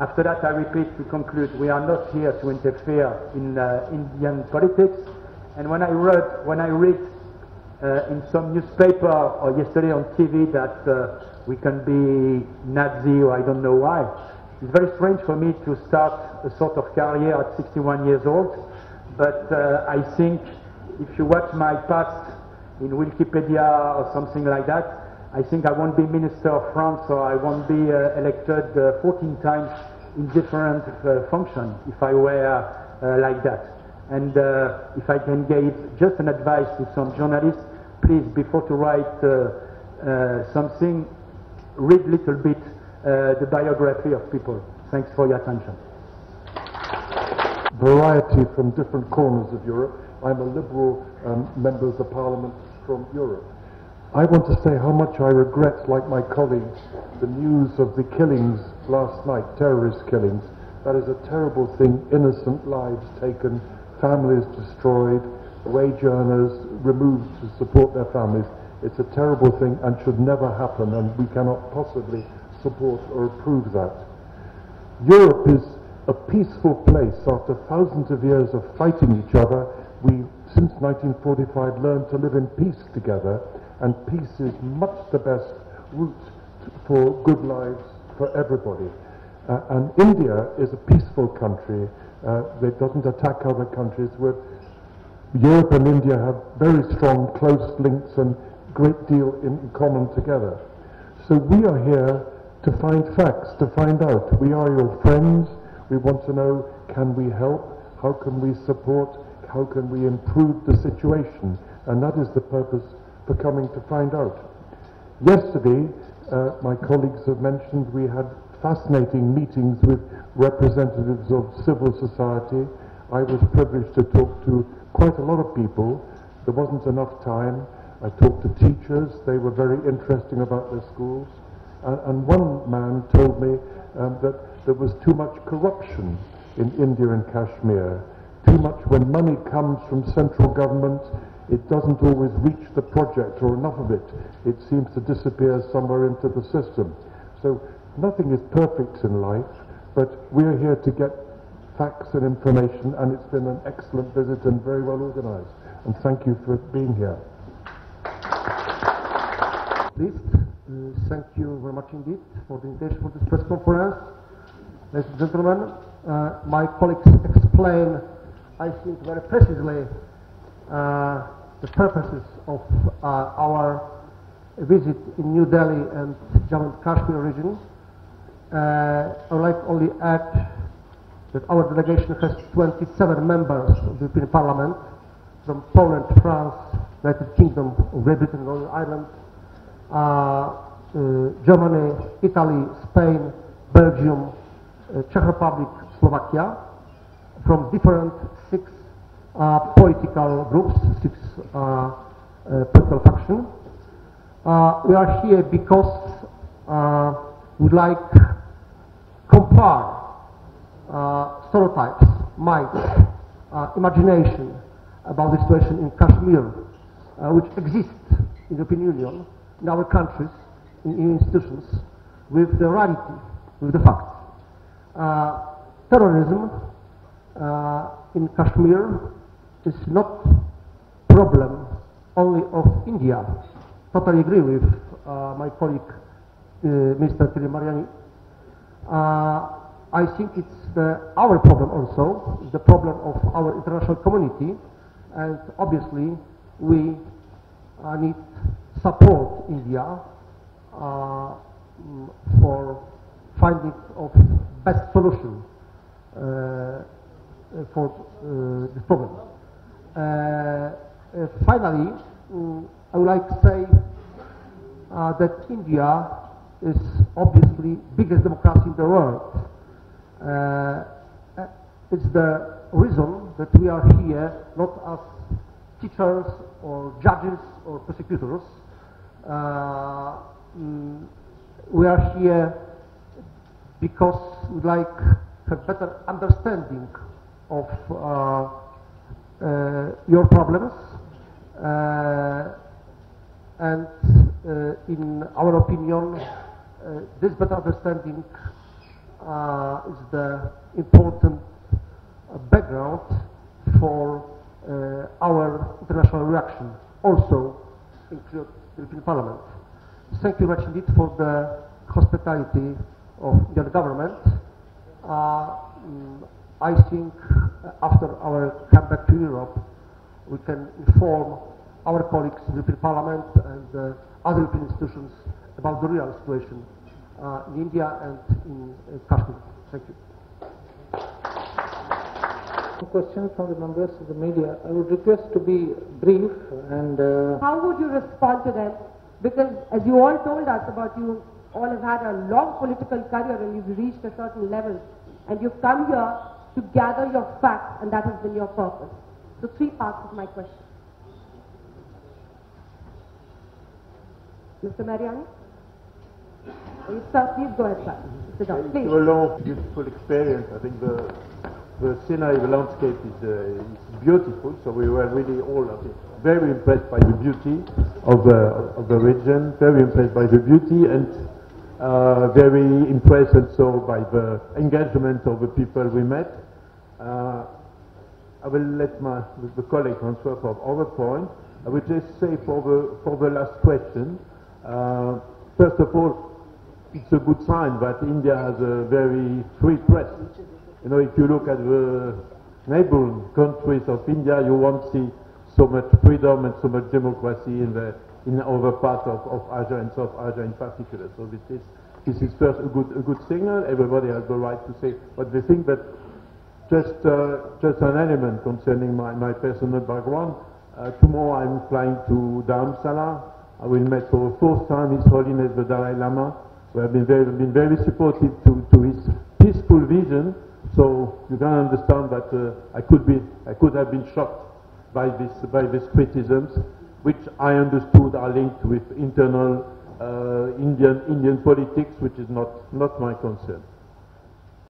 After that, I repeat to conclude, we are not here to interfere in uh, Indian politics. And when I read, when I read uh, in some newspaper or yesterday on TV that uh, we can be Nazi or I don't know why, it's very strange for me to start a sort of career at 61 years old. But uh, I think if you watch my past in Wikipedia or something like that, I think I won't be Minister of France or I won't be uh, elected uh, 14 times in different uh, functions if I were like that. And if I can give just an advice to some journalists, please, before to write something, read little bit the biography of people. Thanks for your attention. Variety from different corners of Europe. I'm a liberal um, member of the parliament from Europe. I want to say how much I regret, like my colleagues, the news of the killings last night, terrorist killings. That is a terrible thing, innocent lives taken, families destroyed, wage earners removed to support their families. It's a terrible thing and should never happen, and we cannot possibly support or approve that. Europe is a peaceful place. After thousands of years of fighting each other, we, since 1945, learned to live in peace together and peace is much the best route for good lives for everybody. Uh, and India is a peaceful country uh, that doesn't attack other countries. Where Europe and India have very strong, close links and great deal in common together. So we are here to find facts, to find out. We are your friends. We want to know, can we help? How can we support? How can we improve the situation? And that is the purpose for coming to find out. Yesterday, uh, my colleagues have mentioned we had fascinating meetings with representatives of civil society. I was privileged to talk to quite a lot of people. There wasn't enough time. I talked to teachers. They were very interesting about their schools. Uh, and one man told me um, that there was too much corruption in India and Kashmir. Too much when money comes from central government, it doesn't always reach the project or enough of it. It seems to disappear somewhere into the system. So nothing is perfect in life, but we're here to get facts and information, and it's been an excellent visit and very well organized. And thank you for being here. Please, uh, thank you very much indeed for the invitation for this press conference. Ladies and gentlemen, uh, my colleagues explain, I think, very precisely uh, the purposes of uh, our visit in New Delhi and Jammu and Kashmir region. Uh, I would like only add that our delegation has 27 members of the European Parliament from Poland, France, United Kingdom, Great Britain, Northern Ireland, uh, uh, Germany, Italy, Spain, Belgium, Czech Republic, Slovakia, from different six uh, political groups, six uh, uh, political factions. we are here because we would like compare stereotypes, myths, imagination about the situation in Kashmir, which exists in the European Union, in our countries, in, in institutions, with the reality, with the facts. Uh, terrorism uh, in Kashmir is not problem only of India. Totally agree with uh, my colleague, uh, Mr. Thierry Mariani. Uh, I think it's the, our problem also, the problem of our international community, and obviously we uh, need support India uh, for finding of best solution uh, for uh, this problem. Uh, uh, finally, um, I would like to say that India is obviously biggest democracy in the world. it's the reason that we are here not as teachers or judges or prosecutors. Uh, mm, we are here because we like a better understanding of uh, your problems uh, and uh, in our opinion this better understanding uh, is the important uh, background for uh, our international reaction, also include the European Parliament. Thank you very much indeed for the hospitality of your government. Uh, mm, I think uh, after our comeback to Europe, we can inform our colleagues in the European Parliament and uh, other European institutions about the real situation uh, in India and in uh, Kashmir. Thank you. Questions from the members of the media. I would request to be brief and uh, How would you respond to them? Because as you all told us about you all have had a long political career and you've reached a certain level and you've come here to gather your facts and that has been your purpose. So three parts of my question. Mr. Mariani? Yes, sir, please go ahead, sir. Sit down, please. a long, beautiful experience. I think the the scenery, the landscape is, uh, is beautiful. So we were really all very impressed by the beauty of the of the region. Very impressed by the beauty and uh, very impressed also by the engagement of the people we met. Uh, I will let my the colleague answer for other points. I would just say for the for the last question. Uh, first of all, it's a good sign that India has a very free press. You know, if you look at the neighboring countries of India, you won't see so much freedom and so much democracy in the in other parts of, of Asia and South Asia in particular. So this is this is first a good a good signal. Everybody has the right to say what they think, but just uh, just an element concerning my, my personal background. Uh, tomorrow I'm flying to Dharamsala. I will meet for the fourth time His Holiness the Dalai Lama. We have been very, been very supportive to, to his peaceful vision. So you can understand that uh, I could be I could have been shocked by this by these criticisms, which I understood are linked with internal uh, Indian Indian politics, which is not not my concern.